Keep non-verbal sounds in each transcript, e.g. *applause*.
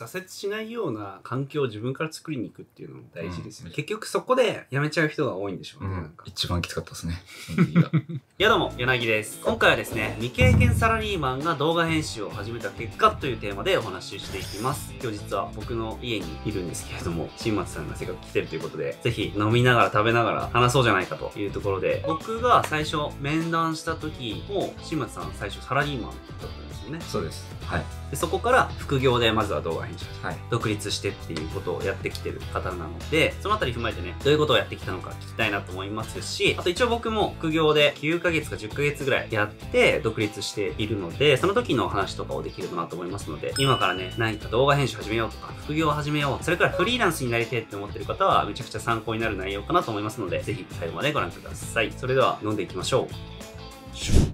挫折しないような環境を自分から作りに行くっていうのも大事ですよ、うん結局そこで辞めちゃう人が多いんでしょうね、なんか一番きつかったですね。*laughs* いやどうも、柳です。今回はですね、未経験サラリーマンが動画編集を始めた結果というテーマでお話ししていきます。今日実は僕の家にいるんですけれども、新松さんがせっかく来てるということで、ぜひ飲みながら食べながら話そうじゃないかというところで、僕が最初面談した時も、新松さん最初サラリーマンだったんですよね。そうです。はい。でそこから副業でまずは動画編集はい。独立してっていうことをやってきてる方なので、そのあたり踏まえてね、どういうことをやってきたのか聞きたいなと思いますし、あと一応僕も副業で9ヶ月か10ヶ月ぐらいやって独立しているので、その時の話とかをできればなと思いますので、今からね、何か動画編集始めようとか、副業を始めよう、それからフリーランスになりたいって思ってる方は、めちゃくちゃ参考になる内容かなと思いますので、ぜひ最後までご覧ください。それでは飲んでいきましょう。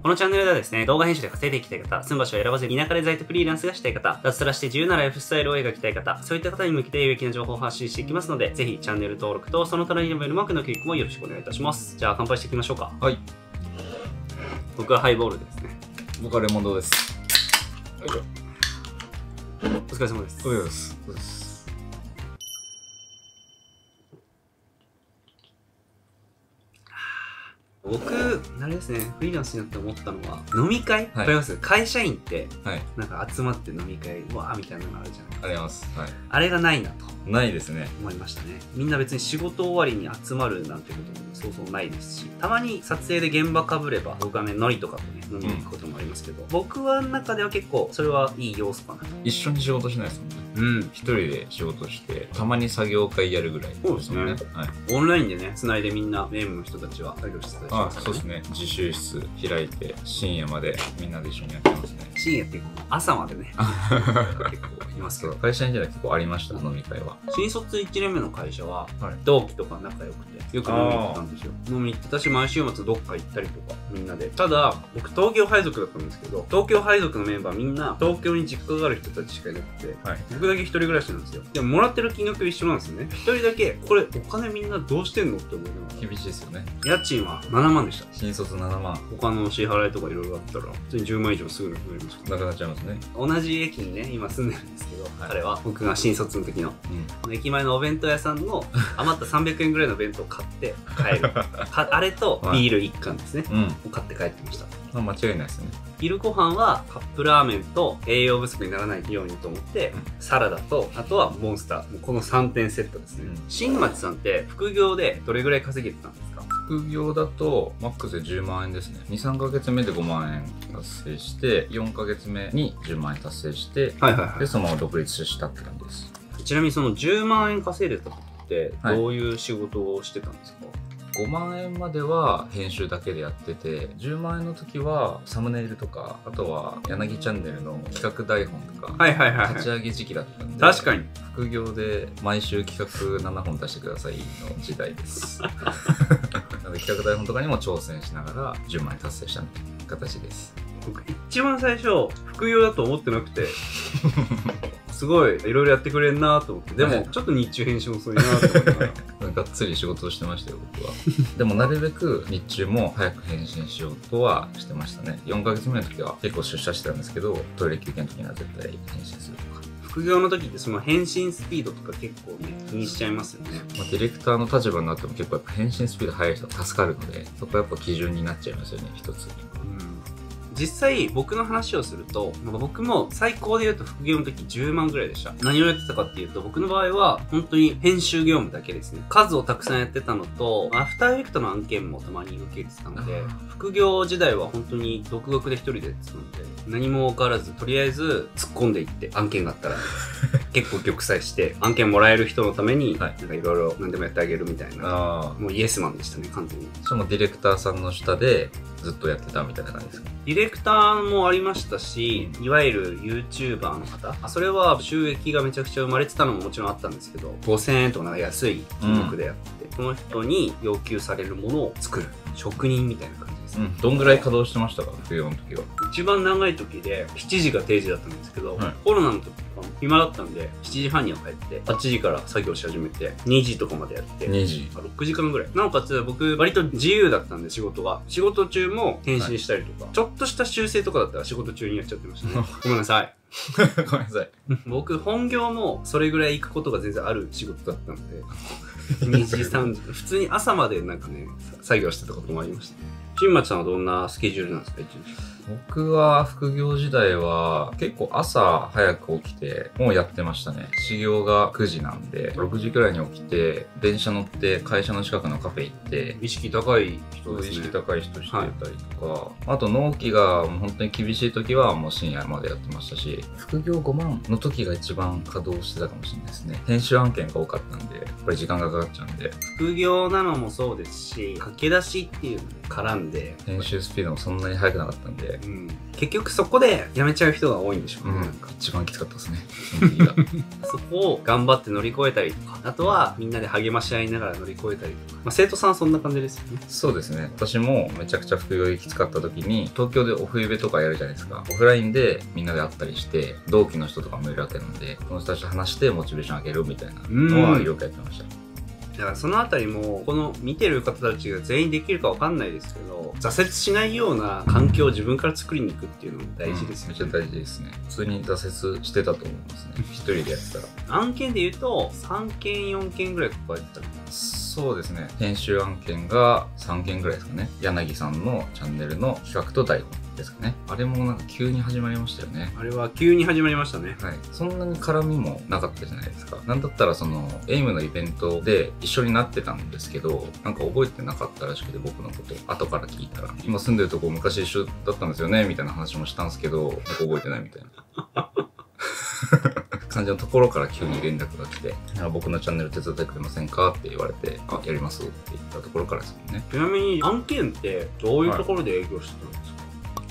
このチャンネルではですね、動画編集で稼いでいきたい方、住む場所を選ばずに田舎で在宅フリーランスがしたい方、脱サラして自由なライフスタイルを描きたい方、そういった方に向けて有益な情報を発信していきますので、ぜひチャンネル登録とその隣のベルマークのクリックもよろしくお願いいたします。じゃあ乾杯していきましょうか。はい。僕はハイボールですね。僕はレモンドです。お疲れ様です。そうです。そうです。僕、あれですね、フリーランスになって思ったのは、飲み会？わ、はいかります？会社員って、はい。なんか集まって飲み会、うわーみたいなのがあるじゃないあります。はい。あれがないなと。ないですね。思いましたねみんな別に仕事終わりに集まるなんてこともそうそうないですしたまに撮影で現場かぶれば僕はねノリとかとね飲みに行くこともありますけど、僕は中では結構それはいい要素かなと一緒に仕事しないですもんね。うん一人で仕事して、たまに作業会やるぐらい、そうですねはい。オンラインでね繋いでみんなメームの人たちは作業してたりしあますからねそうですね。自習室開いて、深夜までみんなで一緒にやってますね。深夜って朝までね。*laughs* 結構いますけど。会社員時代結構ありました、飲み会は。新卒1年目の会社ははい。同期とか仲良くてよく飲みに行ってたんですよ。飲みに行ってたし毎週末どっか行ったりとかみんなで。ただ僕東京配属だったんですけど東京配属のメンバーみんな東京に実家がある人たちしかいなくてはい。僕だけ一人暮らしなんですよ。でももらってる金額一緒なんですよね。一人だけこれお金みんなどうしてんのって思いなが厳しいですよね。ら家賃は7万でした。新卒7万、他の支払いとかいろいろあったら普通に10万以上すぐなくなりましたなくなっちゃいますね。同じ駅にね今住んでるんですけど、はい。彼は。僕が新卒の時の。うん。駅前のお弁当屋さんの余った300円ぐらいの弁当を買って *laughs* 帰る。かあれとビール1缶ですね、うん。を買って帰ってました。まあ、間違いないですね。昼ご飯はカップラーメンと栄養不足にならないようにと思って、うん。サラダとあとはモンスター。この3点セットですね、うん。新町さんって副業でどれぐらい稼げてたんですか？副業だとマックスで10万円ですね。23ヶ月目で5万円達成して4ヶ月目に10万円達成してはいはいはでそのまま独立したって感じです。いちなみにその10万円稼いでた時ってはい。どういう仕事をしてたんですか、5万円までは編集だけでやってて10万円の時はサムネイルとかあとは柳チャンネルの企画台本とかはいはいはい立ち上げ時期だったんで確かに。副業で毎週企画7本出してくださいの時代です。*laughs* なので企画台本とかにも挑戦しながら10万円達成したみたいな形です。僕一番最初副業だと思ってなくて *laughs* すごいいろいろやってくれんなと思って。ではい。もちょっと日中編集遅いなと思ってがっつり仕事をしてましたよ僕は。*laughs* でもなるべく日中も早く返信しようとはしてましたね。4ヶ月目の時は結構出社してたんですけどトイレ休憩の時には絶対返信するとか、副業の時ってその返信スピードとか結構ね気にしちゃいますよね。まあ、ディレクターの立場になっても結構やっぱ返信スピード速い人は助かるのでそこはやっぱ基準になっちゃいますよね一つ実際僕の話をするとまあ僕も最高で言うと副業の時10万ぐらいでした。何をやってたかっていうと僕の場合は本当に編集業務だけですね。数をたくさんやってたのとアフターエフェクトの案件もたまに受けてたので副業時代は本当に独学で一人でやってたので何も分からずとりあえず突っ込んでいって案件があったら *laughs* 結構玉砕して案件もらえる人のためにはい。なんかいろいろ何でもやってあげるみたいな。もうイエスマンでしたね完全に。それもディレクターさんの下でずっとやってたみたいな感じですか？ディレクターもありましたし、いわゆる YouTuber の方、あそれは収益がめちゃくちゃ生まれてたのももちろんあったんですけど、5000円とかなんか安い金額でやって、その人に要求されるものを作る。職人みたいな感じですね。うんどんぐらい稼働してましたか？副業の時は。一番長い時で7時が定時だったんですけど、はい。コロナの時とかも暇だったんで7時半には帰って8時から作業し始めて2時とかまでやって2時。6時間ぐらい。なおかつ僕割と自由だったんで仕事が。仕事中も返信したりとか、ちょっとした修正とかだったら仕事中にやっちゃってましたね。*laughs* ごめんなさい。ごめんなさい。僕、本業もそれぐらい行くことが全然ある仕事だったので、*laughs* 2時、3時、普通に朝までなんかね、作業してたこともありました。ね。新町さんはどんなスケジュールなんですか、僕は副業時代は結構朝早く起きてもうやってましたね。始業が9時なんで、6時くらいに起きて、電車乗って会社の近くのカフェ行って、意識高い人ですね。意識高い人してたりとか、あと納期が本当に厳しい時はもう深夜までやってましたし、副業5万の時が一番稼働してたかもしれないですね。編集案件が多かったんで、やっぱり時間がかかっちゃうんで、副業なのもそうですし、駆け出しっていうのに絡んで、編集スピードもそんなに速くなかったんで、うん、結局そこで辞めちゃう人が多いんでしょうね。うんなんか、一番きつかったですね。*laughs* そこを頑張って乗り越えたりとか、あとはみんなで励まし合いながら乗り越えたりとか、まあ、生徒さんはそんな感じですよね。そうですね。私もめちゃくちゃ副業できつかった時に、東京でオフイベとかやるじゃないですか。オフラインでみんなで会ったりして、同期の人とかもいるわけなんで、その人たちと話してモチベーション上げるみたいなのはよくやってました。だからそのあたりも、この見てる方たちが全員できるかわかんないですけど、挫折しないような環境を自分から作りに行くっていうのも大事ですよね。うんめっちゃ大事ですね。普通に挫折してたと思いますね。一人でやってたら。案件で言うと、3件、4件ぐらい抱えてたりそうですね。編集案件が3件ぐらいですかね。柳さんのチャンネルの企画と台本ですかね。あれもなんか急に始まりましたよね。あれは急に始まりましたね。はい、そんなに絡みもなかったじゃないですか。なんだったらその、エイムのイベントで一緒になってたんですけど、なんか覚えてなかったらしくて僕のこと、後から聞いたら、今住んでるとこ昔一緒だったんですよね、みたいな話もしたんですけど、なんか覚えてないみたいな。*laughs* 感じのところから急に連絡が来て、あ僕のチャンネル手伝ってくれませんかって言われて、あ、やりますって言ったところからですもんね。ちなみに案件ってどういうところで営業してたんですか、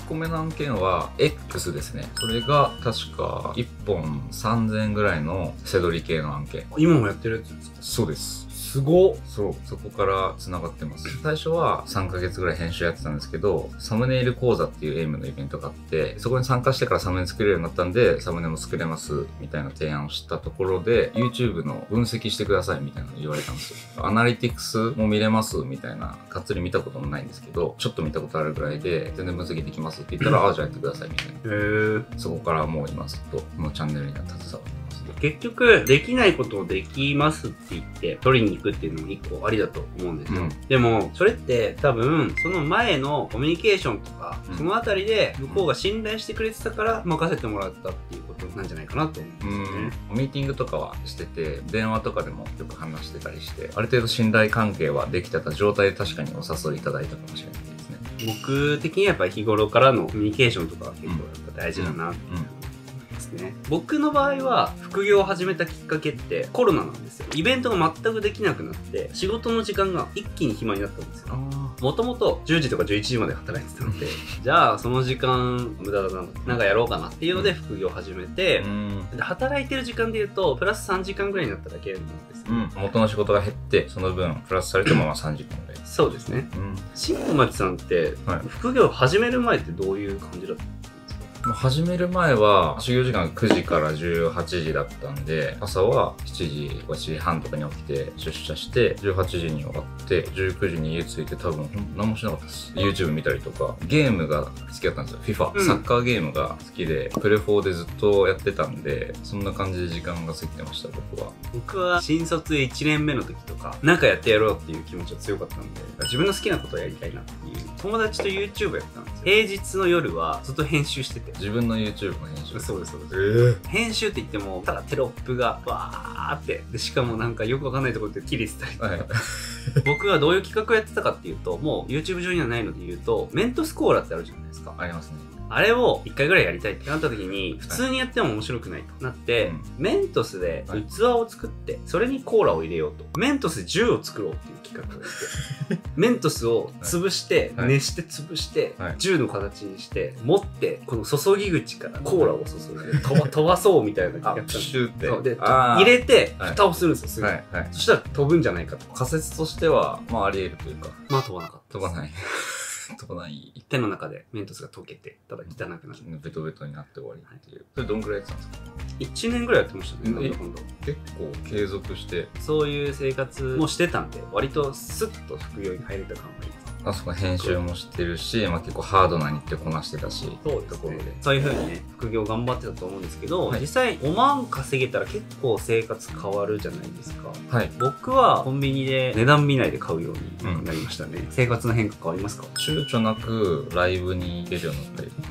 1個目の案件は X ですね。それが確か1本3000円ぐらいの背取り系の案件。今もやってるやつですか？そうです。すごっそう。そこから繋がってます。最初は3ヶ月ぐらい編集やってたんですけど、サムネイル講座っていうエイムのイベントがあって、そこに参加してからサムネ作れるようになったんで、サムネも作れますみたいな提案をしたところで、YouTube の分析してくださいみたいなの言われたんですよ。アナリティクスも見れますみたいな、がっつり見たこともないんですけど、ちょっと見たことあるぐらいで、全然分析できますって言ったら、ああ、じゃあやってくださいみたいな。そこからもう今ずっと、このチャンネルには携わって。結局できないことをできますって言って取りに行くっていうのも一個ありだと思うんですよ、うん。でもそれって多分その前のコミュニケーションとか、うん。そのあたりで向こうが信頼してくれてたから任せてもらったっていうことなんじゃないかなと思うんですよね、ミーティングとかはしてて電話とかでもよく話してたりしてある程度信頼関係はできてた状態で確かにお誘いいただいたかもしれないですね。僕的にはやっぱり日頃からのコミュニケーションとかは結構やっぱ大事だなってうんですね、僕の場合は副業を始めたきっかけってコロナなんですよ。イベントが全くできなくなって仕事の時間が一気に暇になったんですよ。もともと10時とか11時まで働いてたので *laughs* じゃあその時間無駄だななんかやろうかなっていうので副業を始めて、うん。で働いてる時間で言うとプラス3時間ぐらいになっただけなんですよ、うん。元の仕事が減ってその分プラスされてもまあ3時間ぐらい。そうですね。うん。新町さんって、はい。副業を始める前ってどういう感じだった？始める前は修行時間が9時から18時だったんで朝は7時とか7時半とかに起きて出社して18時に終わって19時に家着いて多分何もしなかったです。YouTube 見たりとか。ゲームが好きだったんですよ。FIFA、うん。サッカーゲームが好きでプレ4でずっとやってたんでそんな感じで時間が過ぎてました僕は。僕は新卒1年目の時とかなんかやってやろうっていう気持ちが強かったんで自分の好きなことをやりたいなっていう。友達と YouTube やったんですよ平日の夜はずっと編集してて。自分の YouTube の編集。そうですそうです。えー。編集って言ってもただテロップがわーって。でしかもなんかよくわかんないところで切れてたりとか。はい。*laughs* 僕はどういう企画をやってたかっていうともう YouTube 上にはないので言うとメントスコーラってあるじゃないですか。ありますねあれを一回ぐらいやりたいってなった時に普通にやっても面白くないとなって、うん。メントスで器を作ってそれにコーラを入れようと。メントスで銃を作ろうっていう企画て *laughs* メントスを潰して、はい。熱して潰して、はい。銃の形にして持ってこの注ぎ口からコーラを注いで *laughs* 飛ば飛ばそうみたいなあやったんですシューって。で入れてはい。蓋をするんですよすぐ、はい。はい。そしたら飛ぶんじゃないかと。仮説としてはまああり得るというか。まあ飛ばなかった飛ばない飛ばない。手の中でメントスが溶けてただ汚くなる。ベトベトになって終わりっていう。それどんくらいやってたんですか？1年ぐらいやってましたねなんえだかんだ結構継続して。そういう生活もしてたんで割とスッと副業に入れた感がありますあそこ編集もしてるし、まあ、結構ハードな日程こなしてたし。そうところでそういう風にね副業頑張ってたと思うんですけど、はい。実際5万稼げたら結構生活変わるじゃないですか。はい。僕はコンビニで値段見ないで買うようになりましたね、生活の変化変わりますか？躊躇なくライブに行けるようになったりとか。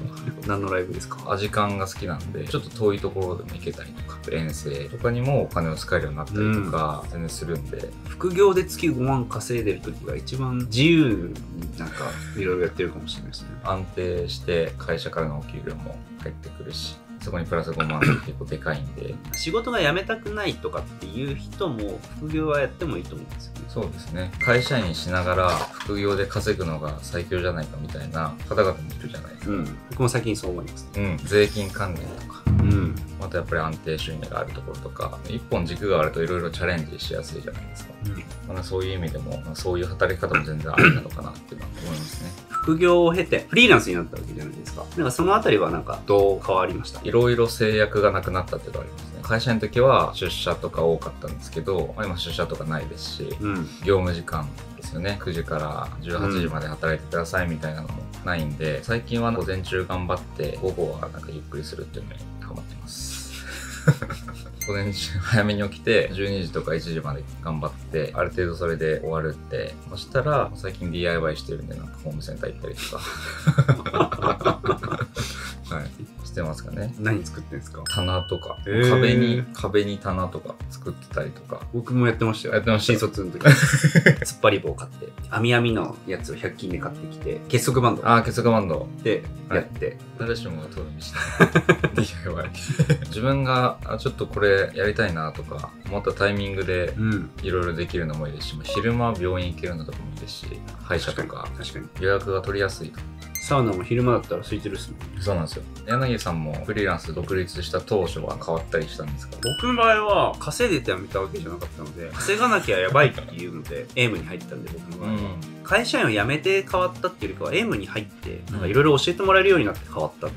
何のライブですか？アジカンが好きなんでちょっと遠いところでも行けたりとか遠征とかにもお金を使えるようになったりとか、全然するんで。副業で月5万稼いでる時が一番自由になんかいろいろやってるかもしれないですね。安定して会社からのお給料も入ってくるしそこにプラス5万って結構でかいんで。仕事が辞めたくないとかっていう人も副業はやってもいいと思うんですよね。そうですね。会社員しながら副業で稼ぐのが最強じゃないかみたいな方々もいるじゃないですか、うん。僕も最近そう思いますうん、税金関連とかうん。またやっぱり安定収入があるところとか一本軸があるといろいろチャレンジしやすいじゃないですか、まあ、そういう意味でも、まあ、そういう働き方も全然ありなのかなっていうのは思いますね。副業を経てフリーランスになったわけじゃないですか。なんかそのあたりはなんかどう変わりました？いろいろ制約がなくなったっていうのがありますね。会社の時は出社とか多かったんですけど、まあ、今出社とかないですしうん。業務時間ですよね。9時から18時まで働いてくださいみたいなのもないんで、最近は午前中頑張って午後はなんかゆっくりするっていうのにハマってます午前中早めに起きて12時とか1時まで頑張ってある程度それで終わるって。そしたら最近 DIY してるんでなんかホームセンター行ったりとか。*laughs* てますかね？何作ってんですか？棚とか、へー。壁に壁に棚とか作ってたりとか。僕もやってましたよ。やってました？新卒の時 *laughs* 突っ張り棒買って。網網のやつを100均で買ってきて結束バンド。ああ結束バンド。でやって、誰しもが通る道だ DIY *laughs* 自分があちょっとこれやりたいなとか思ったタイミングでうん。いろいろできるのもいいですしまあ昼間は病院行けるのとかもいいですし歯医者とか確かに。予約が取りやすいとサウナも昼間だったら空いてるっすもんそうなんですよ。柳さんもフリーランス独立した当初は変わったりしたんですか？僕の場合は稼いでてやめたわけじゃなかったので稼がなきゃやばいっていうのでエイムに入ったんで僕の場合は、会社員を辞めて変わったっていうよりかはエイムに入っていろいろ教えてもらえるようになって変わったっ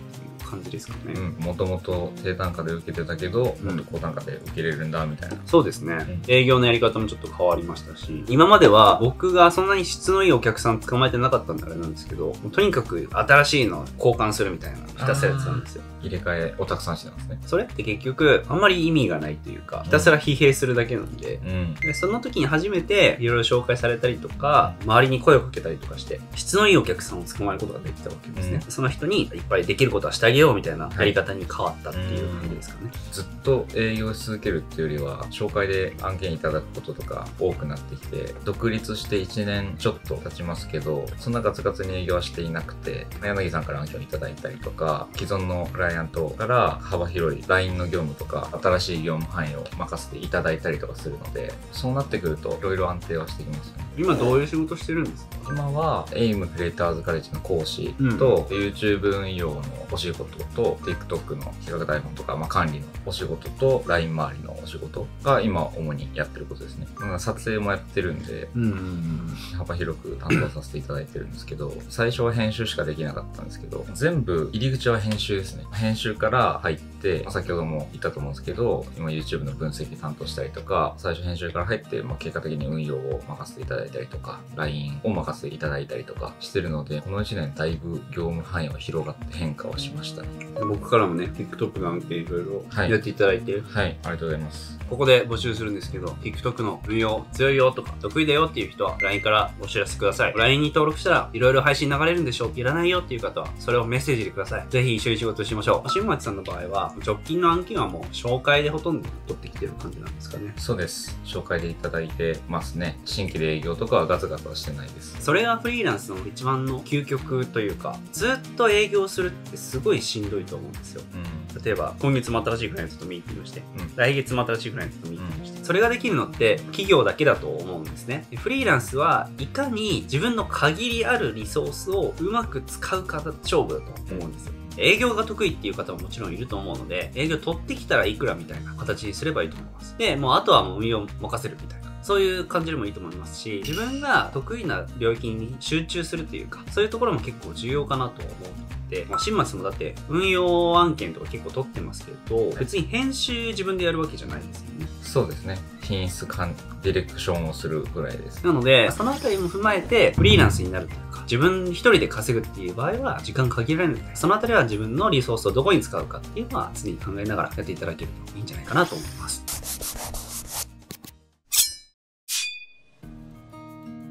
感じですかね、うんもともと低単価で受けてたけど、うん。もっと高単価で受けれるんだみたいな。そうですね、ん。営業のやり方もちょっと変わりましたし今までは僕がそんなに質のいいお客さん捕まえてなかったんであれなんですけどとにかく新しいのを交換するみたいなのひたすらやってたんですよ。入れ替えをたくさんしてたんですね。それって結局あんまり意味がないというかひたすら疲弊するだけなんで、うん。でその時に初めていろいろ紹介されたりとか周りに声をかけたりとかして質のいいお客さんを捕まえることができたわけですね、うその人にいっぱいできることはしてあげようみたいなやり方に変わったっていう感じですかね、ずっと営業し続けるっていうよりは紹介で案件いただくこととか多くなってきて独立して1年ちょっと経ちますけどそんなガツガツに営業はしていなくて柳さんから案件をいただいたりとか既存のクライアントから幅広い LINE の業務とか新しい業務範囲を任せていただいたりとかするのでそうなってくるといろいろ安定はしてきますよね。今どういう仕事してるんですか？今は AIM クリエイターズカレッジの講師うん。と、YouTube 運用のお仕事と TikTok の企画台本とか、まあ、管理のお仕事と LINE 周りのお仕事が今主にやってることですね。まあ撮影もやってるんでうんうんうん。幅広く担当させていただいてるんですけど最初は編集しかできなかったんですけど全部入り口は編集ですね。編集から入ってまあ先ほども言ったと思うんですけど今 YouTube の分析担当したりとか最初編集から入って、まあ、結果的に運用を任せていただいたりとか LINE を任せていただいたりとかしてるのでこの1年だいぶ業務範囲は広がって変化はしましたね。僕からもね TikTok の案件いろいろはい。やっていただいて、はいありがとうございます。ここで募集するんですけど TikTok の運用強いよとか得意だよっていう人は LINE からお知らせください。LINE に登録したらいろいろ配信流れるんでしょう。いらないよっていう方はそれをメッセージでください。ぜひ一緒に仕事しましょう。新町さんの場合は直近の案件はもう紹介でほとんど取ってきてる感じなんですかね。そうです。紹介でいただいてますね。新規で営業とかはガツガツはしてないです。それがフリーランスの一番の究極というかずっと営業するってすごいしんどいと思うんですよ。うん。例えば今月も新しいクライアントとミーティングして、うん。来月も新しいクライアントとミーティングして、それができるのって企業だけだと思うん。ですねでフリーランスはいかに自分の限りあるリソースをうまく使うか勝負だと思うんですよ営業が得意っていう方ももちろんいると思うので営業取ってきたらいくらみたいな形にすればいいと思います。でもうあとはもう運用任せるみたいなそういう感じでもいいと思いますし自分が得意な領域に集中するっていうかそういうところも結構重要かなと思うので、まあ、新松もだって運用案件とか結構取ってますけど別に編集自分でやるわけじゃないですよね。そうですね。品質管ディレクションをするぐらいです。なのでそのあたりも踏まえてフリーランスになると。いうか自分一人で稼ぐっていう場合は時間限られるので、そのあたりは自分のリソースをどこに使うかっていうのは常に考えながらやっていただけるといいんじゃないかなと思います。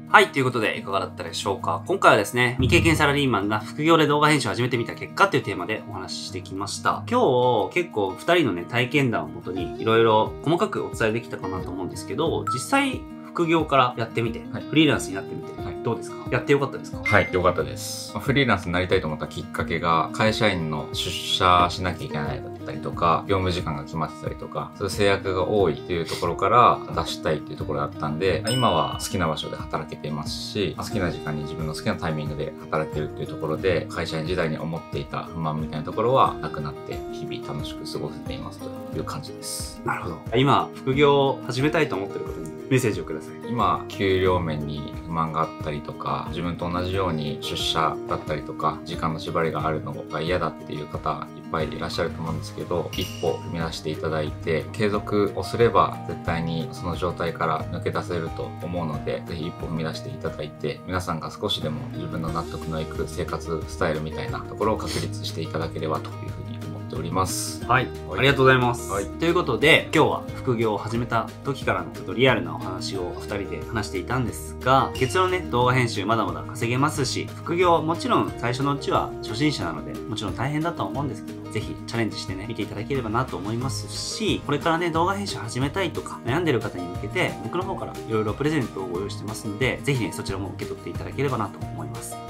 はい、ということで、いかがだったでしょうか今回はですね、未経験サラリーマンが副業で動画編集を始めてみた結果っていうテーマでお話ししてきました。今日、結構二人のね、体験談をもとに、いろいろ細かくお伝えできたかなと思うんですけど、実際、副業からやってみて、はいフリーランスになってみて、はいどうですか？やってよかったですか？はい、よかったです。フリーランスになりたいと思ったきっかけが、会社員の出社しなきゃいけないだったりとか、業務時間が決まってたりとか、そういう制約が多いっていうところから出したいっていうところだったんで、今は好きな場所で働けていますし、好きな時間に自分の好きなタイミングで働けるっていうところで、会社員時代に思っていた不満みたいなところはなくなって、日々楽しく過ごせていますという感じです。なるほど。今、副業を始めたいと思ってる方にメッセージをください。今給料面に不満があったりとか自分と同じように出社だったりとか時間の縛りがあるのが嫌だっていう方いっぱいいらっしゃると思うんですけど一歩踏み出していただいて継続をすれば絶対にその状態から抜け出せると思うのでぜひ一歩踏み出していただいて皆さんが少しでも自分の納得のいく生活スタイルみたいなところを確立していただければというふうにっております。はい、はいありがとうございます。はいということで、今日は副業を始めた時からのちょっとリアルなお話をお二人で話していたんですが、結論ね、動画編集まだまだ稼げますし、副業もちろん最初のうちは初心者なので、もちろん大変だとは思うんですけど、ぜひチャレンジしてね、見ていただければなと思いますし、これからね、動画編集始めたいとか、悩んでる方に向けて、僕の方からいろいろプレゼントをご用意してますんで、ぜひね、そちらも受け取っていただければなと思います。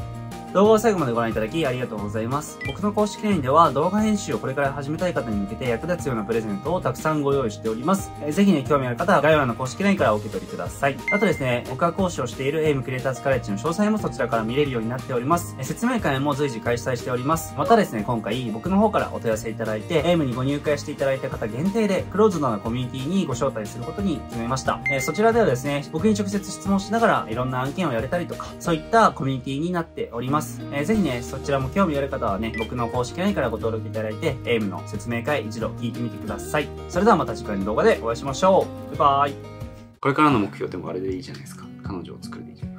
動画を最後までご覧いただきありがとうございます。僕の公式 LINE では動画編集をこれから始めたい方に向けて役立つようなプレゼントをたくさんご用意しております。えーぜひね、興味ある方は概要欄の公式 LINE からお受け取りください。あとですね、僕が講師をしている AIM クリエイターズカレッジの詳細もそちらから見れるようになっております。えー説明会も随時開催しております。またですね、今回僕の方からお問い合わせいただいて、AIM にご入会していただいた方限定でクローズドなコミュニティにご招待することに決めました。えーそちらではですね、僕に直接質問しながらいろんな案件をやれたりとか、そういったコミュニティになっております。えーぜひね、そちらも興味ある方はね、僕の公式 LINE からご登録いただいて、AIM の説明会一度聞いてみてください。それではまた次回の動画でお会いしましょう。バイバイ。これからの目標でもあれでいいじゃないですか。彼女を作るでいいじゃない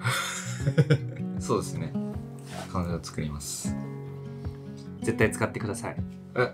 *laughs* そうですね。彼女を作ります。絶対使ってください。え？